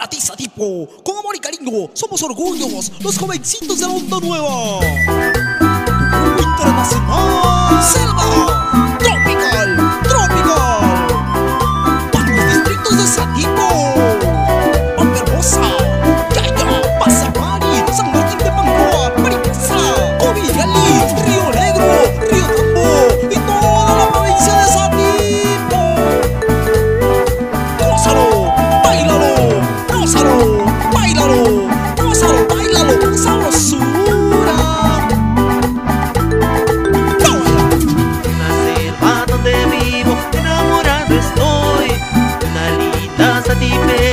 para ti, Satipo. Con amor y cariño, somos orgullos, los jovencitos de la onda nueva. sa tipe